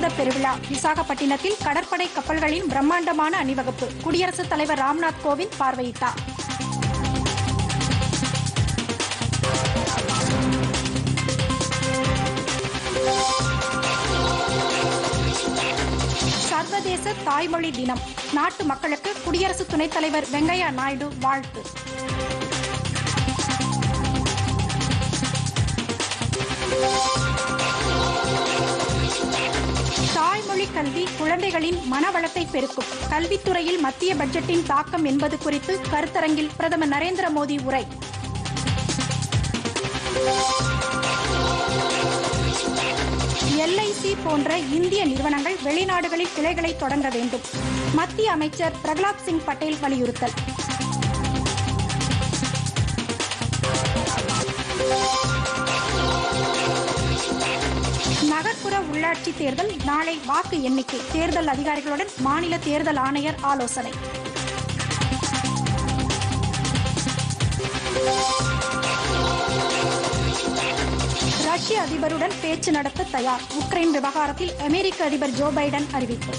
பெருவிழா. விசாகப்பட்டினத்தில் கடற்படை கப்பல்களின் பிரம்மாண்டமான அணிவகுப்பு குடியரசுத் தலைவர் ராம்நாத் கோவிந்த் பார்வையிட்டார். சர்வதேச தாய்மொழி தினம். நாட்டு மக்களுக்கு குடியரசு துணைத் தலைவர் வெங்கையா நாயுடு வாழ்த்து. பள்ளி கல்வி குழந்தைகளின் மனவளத்தை பெருக்கும். கல்வித்துறையில் மத்திய பட்ஜெட்டின் தாக்கம் என்பது குறித்து கருத்தரங்கில் பிரதமர் நரேந்திர மோடி உரை. எல்ஐசி போன்ற இந்திய நிறுவனங்கள் வெளிநாடுகளில் கிளைகளை தொடங்க வேண்டும். மத்திய அமைச்சர் பிரகலாத் சிங் பட்டேல் வலியுறுத்தல். நகர்ப்புற உள்ளாட்சி தேர்தல் நாளை வாக்கு எண்ணிக்கை. தேர்தல் அதிகாரிகளுடன் மாநில தேர்தல் ஆணையர் ஆலோசனை. ரஷ்ய அதிபருடன் பேச்சு நடத்த தயார். உக்ரைன் விவகாரத்தில் அமெரிக்க அதிபர் ஜோ பைடன் அறிவிப்பு.